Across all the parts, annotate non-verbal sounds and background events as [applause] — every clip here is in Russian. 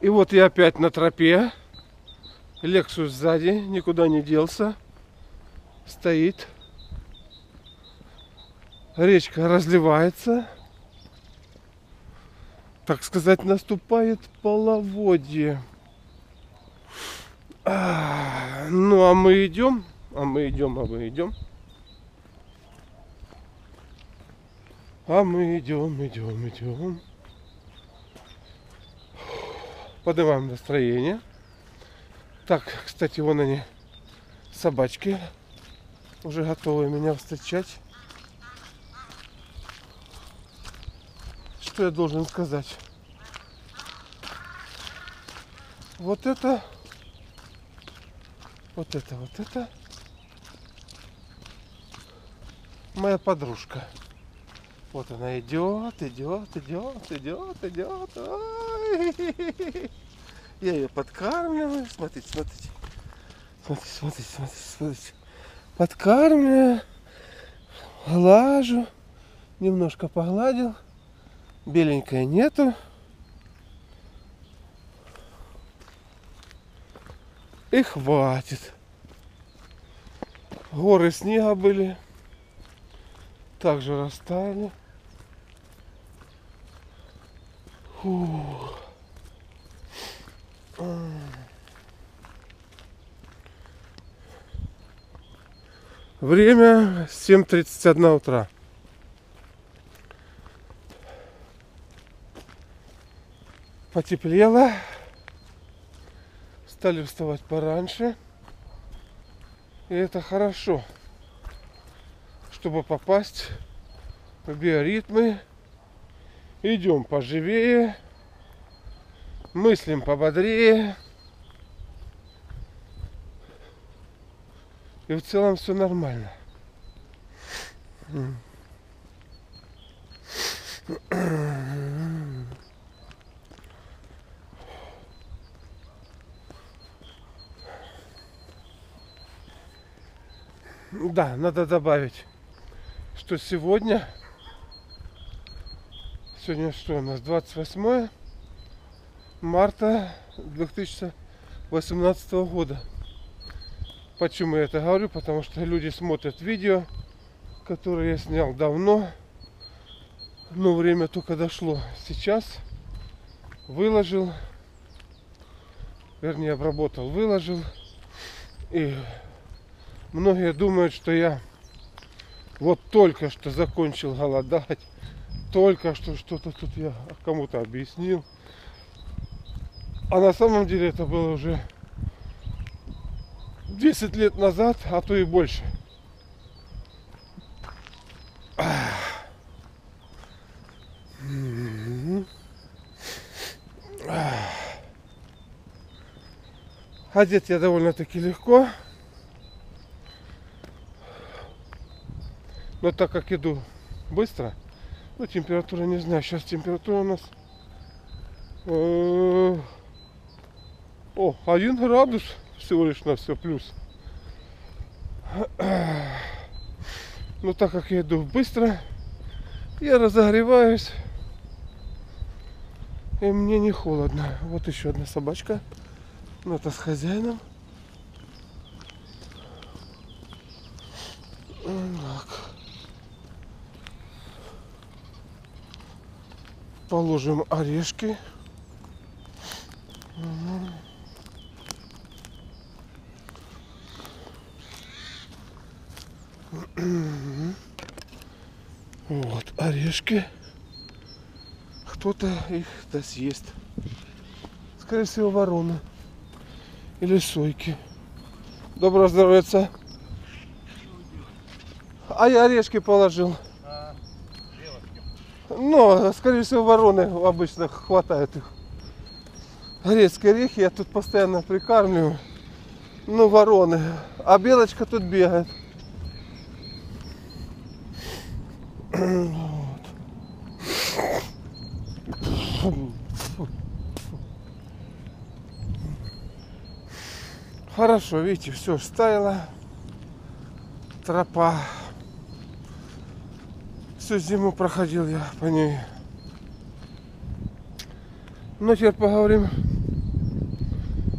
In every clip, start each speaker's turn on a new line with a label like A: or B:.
A: И вот я опять на тропе. Лексус сзади, никуда не делся. Стоит. Речка разливается. Так сказать, наступает половодье. Ну а мы идем, а мы идем, а мы идем. А мы идем, идем, идем. Поднимаем настроение. Так, кстати, вон они, собачки, уже готовы меня встречать. Что я должен сказать? Вот это, вот это, вот это моя подружка. Вот она идет, идет, идет, идет, идет. Ой. Я ее подкармливаю. Смотрите, смотрите. Смотрите, смотрите, смотрите, смотрите. Подкармливаю. Глажу. Немножко погладил. Беленькая нету. И хватит. Горы снега были. Также растаяли. Фух. Время 7.31 утра. Потеплело. Стали вставать пораньше. И это хорошо, чтобы попасть в биоритмы. Идем поживее мыслим пободрее. И в целом все нормально. Да, надо добавить, что сегодня, сегодня что у нас, 28 марта 2018 года. Почему я это говорю? Потому что люди смотрят видео, которые я снял давно. Но время только дошло. Сейчас выложил, вернее обработал, выложил. И многие думают, что я вот только что закончил [laughs] голодать, только что что-то тут я кому-то объяснил. А на самом деле это было уже 10 лет назад, а то и больше. Одет я довольно-таки легко. Но так как иду быстро, ну температура не знаю, сейчас температура у нас э, о, один градус всего лишь на все плюс. Но так как я иду быстро, я разогреваюсь. И мне не холодно. Вот еще одна собачка. Ну, это с хозяином. Так. Положим орешки. Угу. Вот, орешки. Кто-то их да съест. Скорее всего, ворона. Или сойки. Доброго здоровья. А я орешки положил. Но, скорее всего, вороны обычно хватает их. Грецкие орехи я тут постоянно прикармливаю. Ну, вороны. А белочка тут бегает. Хорошо, видите, все стаяло. Тропа. Всю зиму проходил я по ней. Ну, теперь поговорим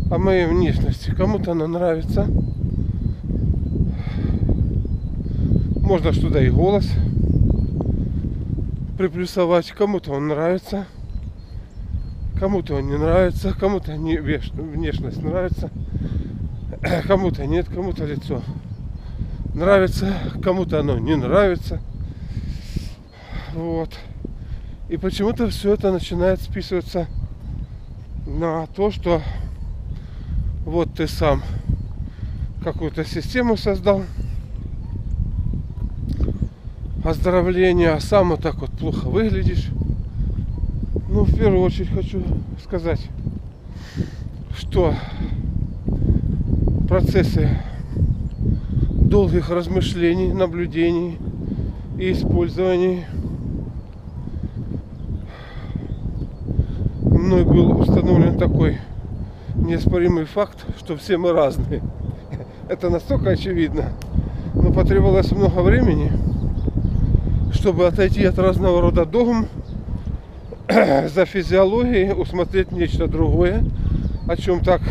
A: о моей внешности. Кому-то она нравится. Можно что-то и голос приплюсовать. Кому-то он нравится. Кому-то он не нравится. Кому-то не внешность нравится. Кому-то нет. Кому-то лицо нравится. Кому-то оно не нравится. Вот. И почему-то все это начинает списываться на то, что вот ты сам какую-то систему создал оздоровления, а сам вот так вот плохо выглядишь. Ну, в первую очередь хочу сказать, что процессы долгих размышлений, наблюдений и использований мной был установлен такой неоспоримый факт, что все мы разные. [laughs] Это настолько очевидно. Но потребовалось много времени, чтобы отойти от разного рода догм, [clears throat] за физиологией усмотреть нечто другое, о чем так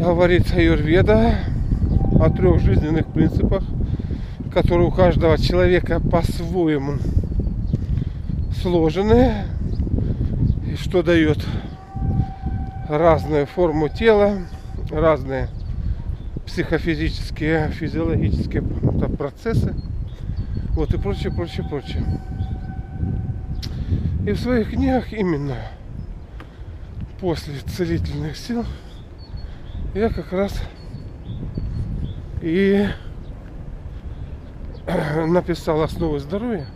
A: говорит Аюрведа, о трех жизненных принципах, которые у каждого человека по-своему сложены, что дает разную форму тела, разные психофизические, физиологические процессы, вот и прочее, прочее, прочее. И в своих книгах именно после целительных сил я как раз и [clears throat] написал основы здоровья.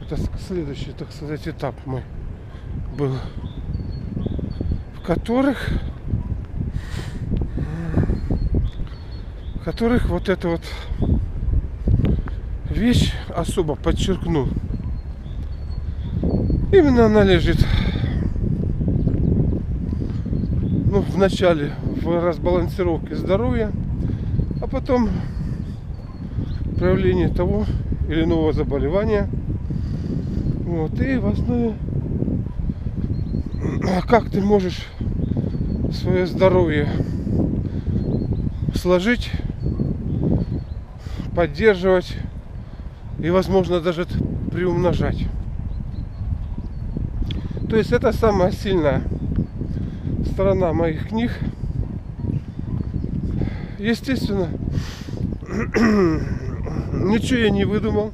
A: Это следующий, так сказать, этап мой был, в которых, в которых вот эта вот вещь особо подчеркнул. Именно она лежит ну, в начале в разбалансировке здоровья, а потом проявление того или иного заболевания. Вот, и в основе как ты можешь свое здоровье сложить, поддерживать и, возможно, даже приумножать. То есть это самая сильная сторона моих книг. Естественно, [clears throat] ничего я не выдумал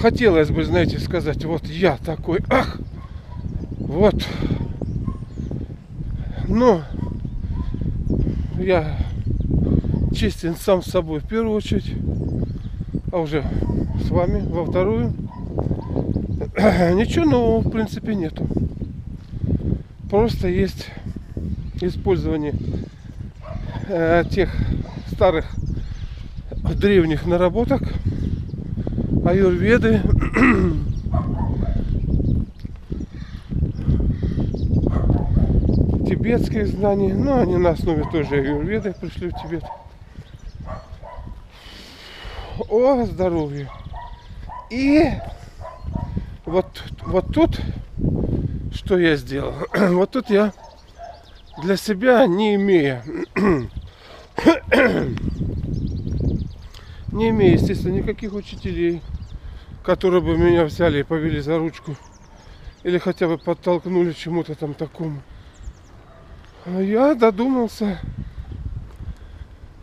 A: хотелось бы, знаете, сказать, вот я такой, ах, вот. Но я честен сам с собой в первую очередь, а уже с вами во вторую. [clears throat] Ничего нового в принципе нету. Просто есть использование э, тех старых древних наработок, аюрведы. Тибетские знания. Ну, они на основе тоже аюрведы пришли в Тибет. О здоровье. И вот, вот тут, что я сделал? [clears throat] вот тут я для себя, не имея [clears throat] не имея, естественно, никаких учителей, которые бы меня взяли и повели за ручку. Или хотя бы подтолкнули чему-то там такому. А я додумался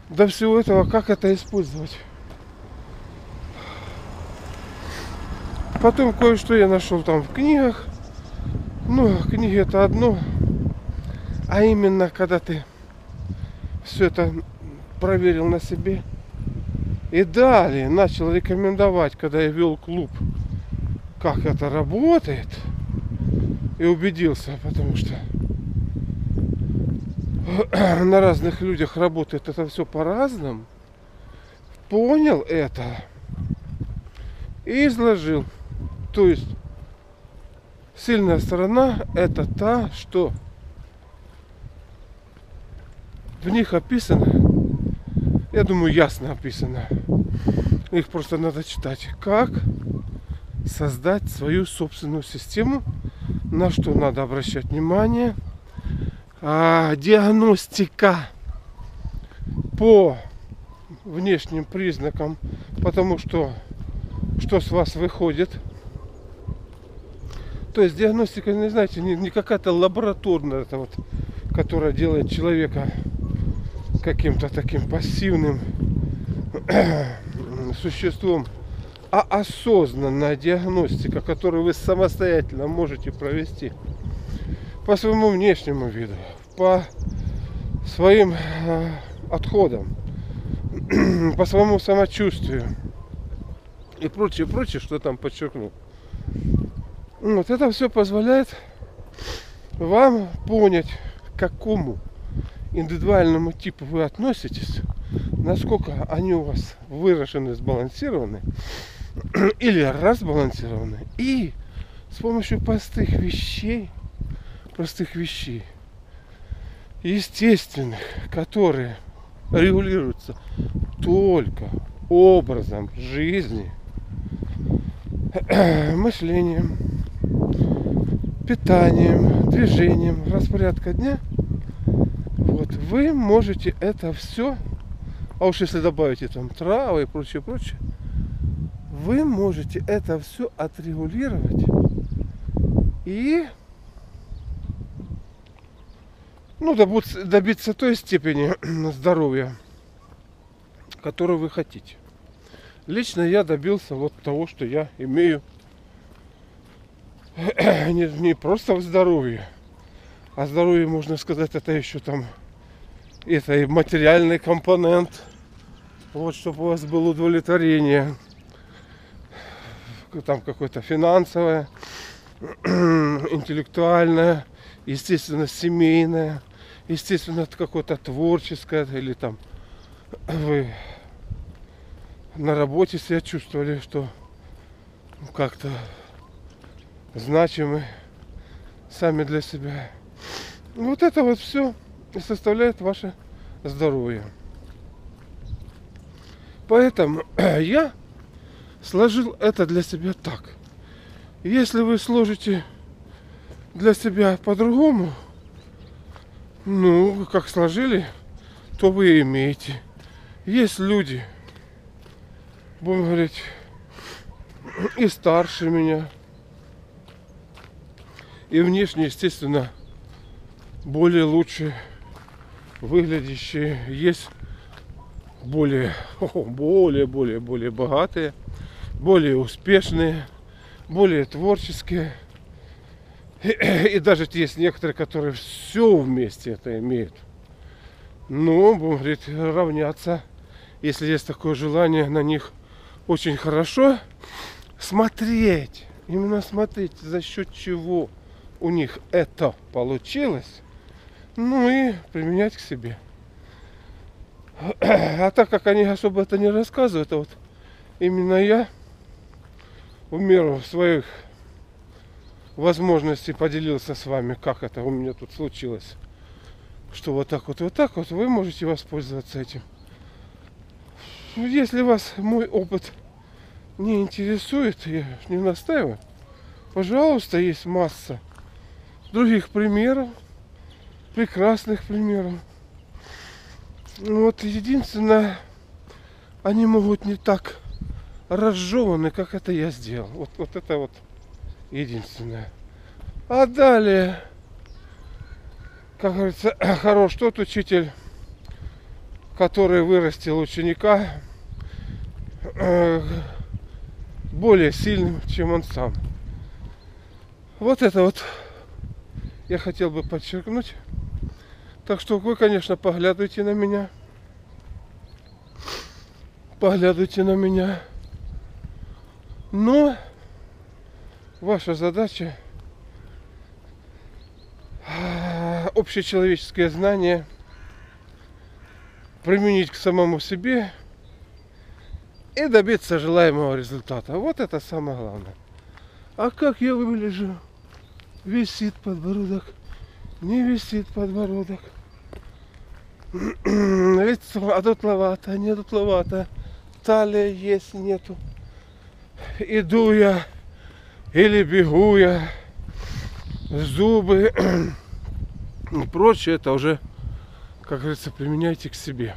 A: до всего этого, как это использовать. Потом кое-что я нашел там в книгах. Ну, книги это одно. А именно, когда ты все это проверил на себе, и далее начал рекомендовать, когда я вел клуб, как это работает. И убедился, потому что [clears throat] на разных людях работает это все по-разному. Понял это и изложил. То есть сильная сторона это та, что в них описано я думаю, ясно описано. Их просто надо читать. Как создать свою собственную систему на что надо обращать внимание. А, диагностика по внешним признакам, потому что что с вас выходит. То есть диагностика, не знаете, не, не какая-то лабораторная, это вот, которая делает человека каким-то таким пассивным [clears throat] существом, а осознанная диагностика, которую вы самостоятельно можете провести по своему внешнему виду, по своим э, отходам, [clears throat] по своему самочувствию и прочее, прочее, что там подчеркнул. Вот это все позволяет вам понять, к какому индивидуальному типу вы относитесь, насколько они у вас выражены, сбалансированы [clears throat] или разбалансированы. И с помощью простых вещей, простых вещей, естественных, которые регулируются только образом жизни, [clears throat] мышлением, питанием, движением, распорядка дня, вот вы можете это все, а уж если добавите там травы и прочее, прочее, вы можете это все отрегулировать и ну, добиться, добиться той степени [clears throat] здоровья, которую вы хотите. Лично я добился вот того, что я имею [clears throat] не, не просто в здоровье, а здоровье, можно сказать, это еще там, это и материальный компонент. Вот, чтобы у вас было удовлетворение. Там какое-то финансовое, интеллектуальное, [clears throat] естественно, семейное, естественно, какое-то творческое, или там [clears throat] вы на работе себя чувствовали, что как-то значимы сами для себя. Вот это вот все составляет ваше здоровье. Поэтому [clears throat] я сложил это для себя так. Если вы сложите для себя по-другому, ну, как сложили, то вы имеете. Есть люди, будем говорить, [clears throat] и старше меня, и внешне, естественно, более лучше выглядящие. Есть более, [laughs] более, более, более богатые, более успешные, более творческие. И, [clears throat] и даже есть некоторые, которые все вместе это имеют. Ну, будем говорить, равняться, если есть такое желание на них очень хорошо смотреть. Именно смотреть, за счет чего у них это получилось, ну и применять к себе. [clears throat] А так как они особо это не рассказывают, а вот именно я в меру своих возможностей поделился с вами, как это у меня тут случилось. Что вот так вот, вот так вот, вы можете воспользоваться этим. Если вас мой опыт не интересует, я не настаиваю, пожалуйста, есть масса других примеров, прекрасных примеров. Вот единственное, они могут не так разжеваны, как это я сделал. Вот, вот это вот единственное. А далее, как говорится, [clears throat] хорош тот учитель, который вырастил ученика э, более сильным, чем он сам. Вот это вот я хотел бы подчеркнуть. Так что вы, конечно, поглядывайте на меня. Поглядывайте на меня. Но ваша задача а, общечеловеческое знание применить к самому себе и добиться желаемого результата. Вот это самое главное. А как я выгляжу? Висит подбородок, не висит подбородок. Лицо одутловато, не одутловато. Талия есть, нету. Иду я или бегу я. зубы [clears throat] и прочее, это уже, как говорится, применяйте к себе.